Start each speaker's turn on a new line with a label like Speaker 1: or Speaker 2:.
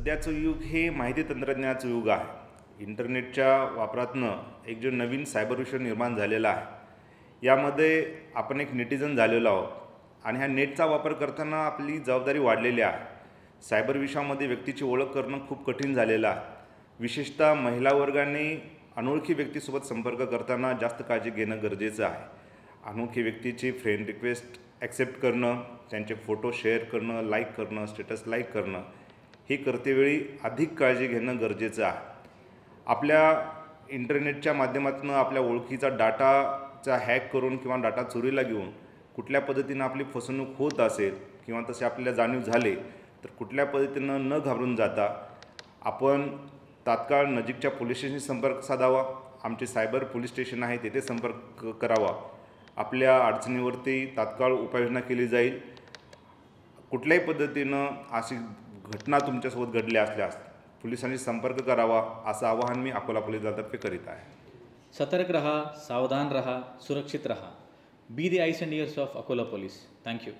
Speaker 1: सध्याचं युग हे माहिती तंत्रज्ञानाचं युग आहे. इंटरनेटच्या वापरातनं एक जो नवीन सायबर विषय निर्माण झालेला आहे यामध्ये आपण एक नेटिझन झालेलो आहोत आणि ह्या नेटचा वापर करताना आपली जबाबदारी वाढलेली आहे. सायबर विषयामध्ये व्यक्तीची ओळख करणं खूप कठीण झालेलं आहे. विशेषतः महिला वर्गाने अनोळखी व्यक्तीसोबत संपर्क करताना जास्त काळजी घेणं गरजेचं आहे. अनोळखी व्यक्तीची फ्रेंड रिक्वेस्ट ॲक्सेप्ट करणं त्यांचे फोटो शेअर करणं लाईक करणं स्टेटस लाईक करणं हे करतेवेळी अधिक काळजी घेणं गरजेचं आहे. आपल्या इंटरनेटच्या माध्यमातून आपल्या ओळखीचा डाटाचा हॅक करून किंवा डाटा चोरीला घेऊन कुठल्या पद्धतीनं आपली फसवणूक होत असेल किंवा तसे आपल्याला जाणीव झाले तर कुठल्या पद्धतीनं न घाबरून जाता आपण तात्काळ नजीकच्या पोलीस स्टेशनशी संपर्क साधावा. आमचे सायबर पोलीस स्टेशन आहे तेथे संपर्क करावा. आपल्या अडचणीवरती तात्काळ उपाययोजना केली जाईल. कुठल्याही पद्धतीनं अशी घटना तुमच्यासोबत घडल्या असल्यास पोलिसांनी संपर्क करावा असं आवाहन मी अकोला पोलीस दलातर्फे करीत आहे.
Speaker 2: सतर्क रहा सावधान रहा सुरक्षित रहा. Be the eyes and ears of Akola police thank you